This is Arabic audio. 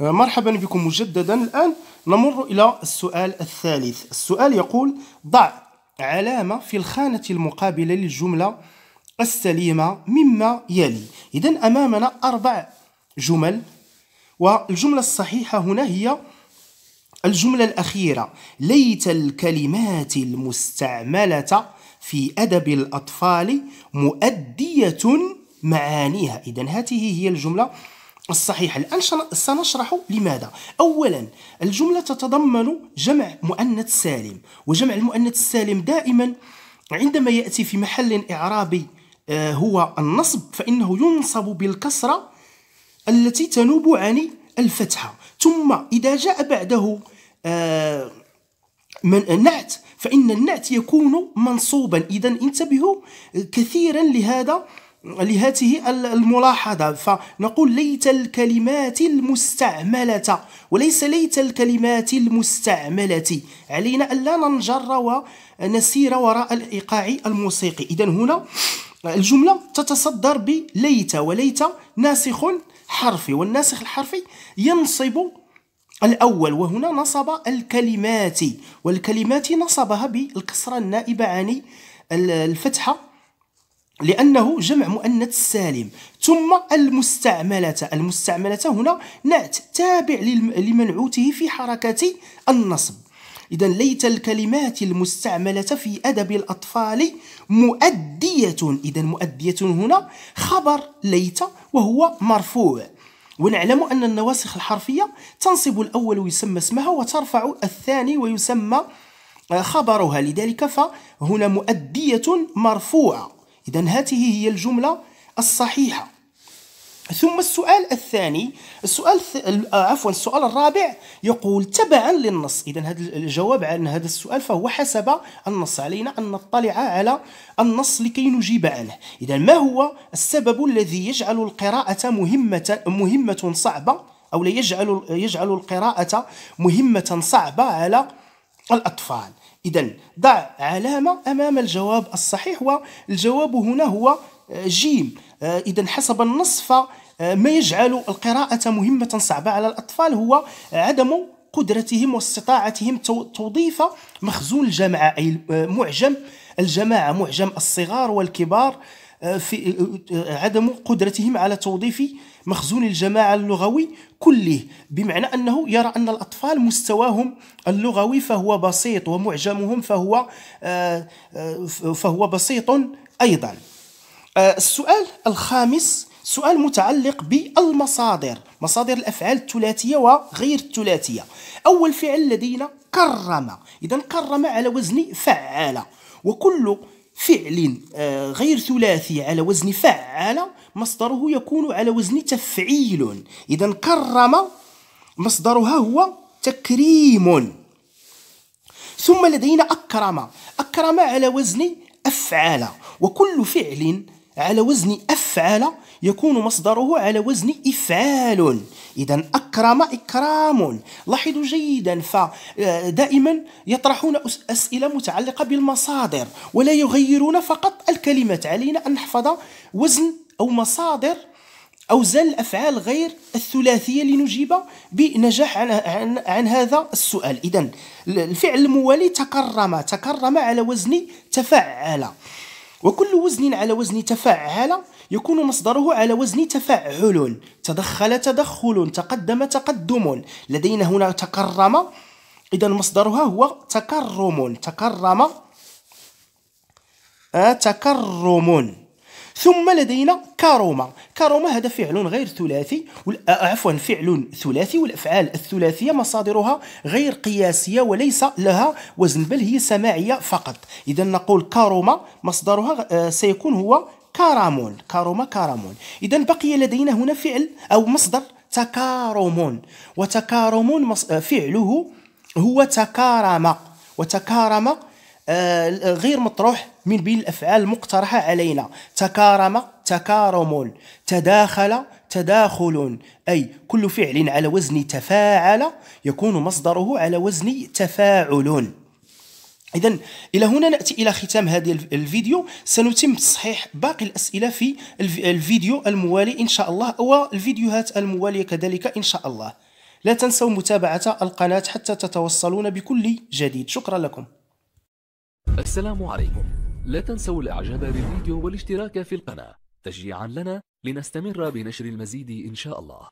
مرحبا بكم مجددا. الآن نمر إلى السؤال الثالث. السؤال يقول ضع علامة في الخانة المقابلة للجملة السليمة مما يلي. إذا أمامنا أربع جمل والجملة الصحيحة هنا هي الجملة الأخيرة ليت الكلمات المستعملة في أدب الأطفال مؤدية معانيها. إذا هذه هي الجملة الصحيحة الآن سنشرح لماذا. أولا الجملة تتضمن جمع مؤنث سالم وجمع المؤنث السالم دائما عندما يأتي في محل إعرابي آه، هو النصب فإنه ينصب بالكسرة التي تنوب عن الفتحة. ثم إذا جاء بعده آه، من نعت فإن النعت يكون منصوبا. إذا انتبهوا كثيرا لهذا لهذه الملاحظة. فنقول ليت الكلمات المستعملة وليس ليت الكلمات المستعملة. علينا ألا ننجر ونسير وراء الإيقاع الموسيقي. إذا هنا الجملة تتصدر بليت وليت ناسخ حرفي. والناسخ الحرفي ينصب الأول وهنا نصب الكلمات والكلمات نصبها بالكسرة النائبة عن الفتحة. لأنه جمع مؤنث سالم. ثم المستعملة. المستعملة هنا نعت تابع لمنعوته في حركة النصب. إذا ليت الكلمات المستعملة في أدب الأطفال مؤدية. إذا مؤدية هنا خبر ليت وهو مرفوع. ونعلم أن النواسخ الحرفية تنصب الأول ويسمى اسمها وترفع الثاني ويسمى خبرها. لذلك فهنا مؤدية مرفوعة. إذا هذه هي الجملة الصحيحة. ثم السؤال الثاني السؤال آه، عفوا السؤال الرابع يقول تبعا للنص. اذا هذا الجواب عن هذا السؤال فهو حسب النص. علينا أن نطلع على النص لكي نجيب عنه. اذا ما هو السبب الذي يجعل القراءة مهمه مهمة صعبة أو لا يجعل يجعل القراءة مهمة صعبة على الأطفال. إذا ضع علامة أمام الجواب الصحيح والجواب هنا هو آه، جيم. آه، إذا حسب النص آه، يجعل القراءة مهمة صعبة على الأطفال هو عدم قدرتهم واستطاعتهم توظيف مخزون الجماعة أي معجم الجماعة معجم الصغار والكبار. في عدم قدرتهم على توظيف مخزون الجماعة اللغوي كله بمعنى أنه يرى أن الأطفال مستواهم اللغوي فهو بسيط ومعجمهم فهو آه، آه، فهو بسيط أيضا. آه، السؤال الخامس سؤال متعلق بالمصادر مصادر الأفعال الثلاثية وغير الثلاثية. أول فعل لدينا كرم إذا كرم على وزن فعل وكل فعل غير ثلاثي على وزن فعل مصدره يكون على وزن تفعيل. إذا كرم مصدرها هو تكريم. ثم لدينا أكرم. أكرم على وزن أفعل وكل فعل على وزن أفعل يكون مصدره على وزن إفعال. إذا أكرم إكرام. لاحظوا جيدا فدائما يطرحون أسئلة متعلقة بالمصادر ولا يغيرون فقط الكلمات. علينا أن نحفظ وزن أو مصادر أوزان الأفعال غير الثلاثية لنجيب بنجاح عن, عن, عن هذا السؤال. إذا الفعل الموالي تكرم تكرم على وزن تفعل وكل وزن على وزن تفعل يكون مصدره على وزن تفعل تدخل تدخل تقدم تقدم. لدينا هنا تكرم. إذا مصدرها هو تكرم. تكرم. آه، تكرم. ثم لدينا كاروما. كاروما هذا فعل غير ثلاثي عفوا فعل ثلاثي والأفعال الثلاثية مصادرها غير قياسية وليس لها وزن بل هي سماعية فقط. إذا نقول كاروما مصدرها آه، سيكون هو كارامون كاروما كارامون. اذا بقي لدينا هنا فعل أو مصدر تكارمون وتكارمون آه، فعله هو تكارم وتكارم آه، غير مطروح من بين الأفعال المقترحة علينا. تكارم تكارم تداخل تداخل. أي كل فعل على وزن تفاعل يكون مصدره على وزن تفاعل. إذا إلى هنا نأتي إلى ختام هذا الفيديو. سنتم تصحيح باقي الأسئلة في الفيديو الموالي إن شاء الله والفيديوهات الموالية كذلك إن شاء الله. لا تنسوا متابعة القناة حتى تتوصلون بكل جديد. شكرا لكم. السلام عليكم. لا تنسوا الإعجاب بالفيديو والاشتراك في القناة. تشجيعا لنا لنستمر بنشر المزيد إن شاء الله.